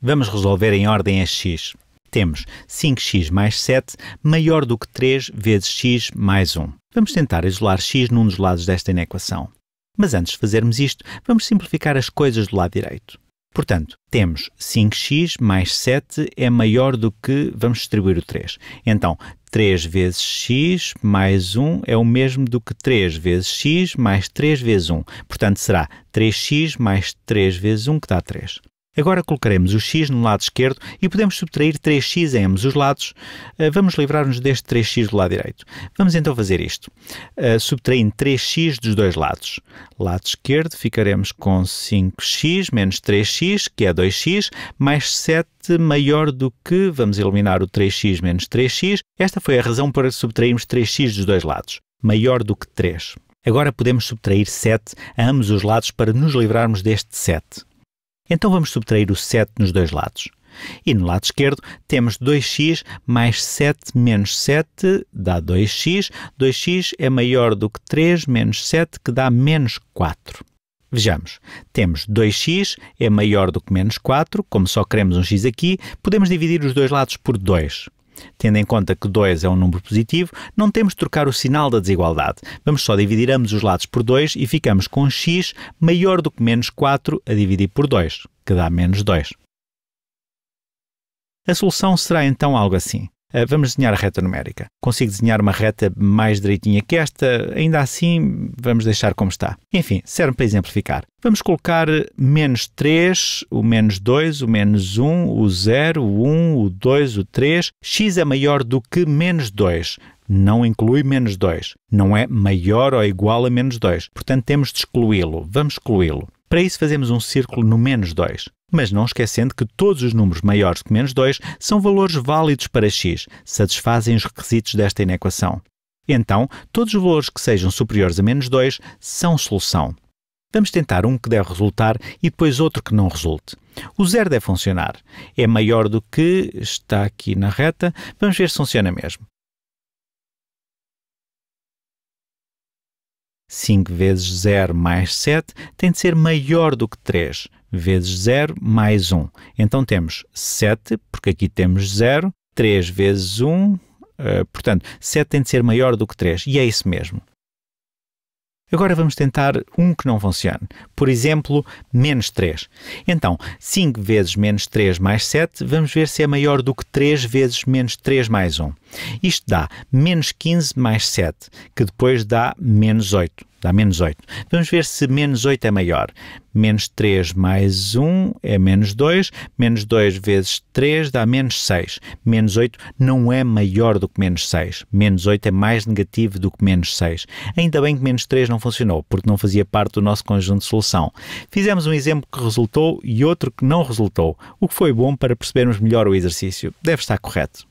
Vamos resolver em ordem a x. Temos 5x mais 7 maior do que 3 vezes x mais 1. Vamos tentar isolar x num dos lados desta inequação. Mas antes de fazermos isto, vamos simplificar as coisas do lado direito. Portanto, temos 5x mais 7 é maior do que, vamos distribuir o 3. Então, 3 vezes x mais 1 é o mesmo do que 3 vezes x mais 3 vezes 1. Portanto, será 3x mais 3 vezes 1, que dá 3. Agora colocaremos o x no lado esquerdo e podemos subtrair 3x em ambos os lados. Uh, vamos livrar-nos deste 3x do lado direito. Vamos então fazer isto. Uh, subtraindo 3x dos dois lados. Lado esquerdo ficaremos com 5x menos 3x, que é 2x, mais 7 maior do que, vamos eliminar o 3x menos 3x. Esta foi a razão para subtrairmos 3x dos dois lados. Maior do que 3. Agora podemos subtrair 7 a ambos os lados para nos livrarmos deste 7. Então vamos subtrair o 7 nos dois lados. E no lado esquerdo temos 2x mais 7 menos 7 dá 2x. 2x é maior do que 3 menos 7, que dá menos 4. Vejamos, temos 2x é maior do que menos 4, como só queremos um x aqui, podemos dividir os dois lados por 2. Tendo em conta que 2 é um número positivo, não temos de trocar o sinal da desigualdade. Vamos só dividir ambos os lados por 2 e ficamos com x maior do que menos 4 a dividir por 2, que dá menos 2. A solução será então algo assim. Uh, vamos desenhar a reta numérica. Consigo desenhar uma reta mais direitinha que esta, ainda assim vamos deixar como está. Enfim, serve para exemplificar. Vamos colocar menos 3, o menos 2, o menos 1, o 0, o 1, o 2, o 3. x é maior do que menos 2 não inclui menos 2. Não é maior ou igual a menos 2. Portanto, temos de excluí-lo. Vamos excluí-lo. Para isso, fazemos um círculo no menos 2. Mas não esquecendo que todos os números maiores que menos 2 são valores válidos para x, satisfazem os requisitos desta inequação. Então, todos os valores que sejam superiores a menos 2 são solução. Vamos tentar um que deve resultar e depois outro que não resulte. O zero deve funcionar. É maior do que está aqui na reta. Vamos ver se funciona mesmo. 5 vezes 0 mais 7 tem de ser maior do que 3 vezes 0 mais 1. Então temos 7, porque aqui temos 0, 3 vezes 1, uh, eh, portanto, 7 tem de ser maior do que 3, e é isso mesmo. Agora vamos tentar um que não funcione. Por exemplo, menos 3. Então, 5 vezes menos 3 mais 7, vamos ver se é maior do que 3 vezes menos 3 mais 1. Isto dá menos 15 mais 7, que depois dá menos 8 dá menos 8. Vamos ver se menos 8 é maior. Menos 3 mais 1 é menos 2, menos 2 vezes 3 dá menos 6. Menos 8 não é maior do que menos 6. Menos 8 é mais negativo do que menos 6. Ainda bem que menos 3 não funcionou, porque não fazia parte do nosso conjunto de solução. Fizemos um exemplo que resultou e outro que não resultou, o que foi bom para percebermos melhor o exercício. Deve estar correto.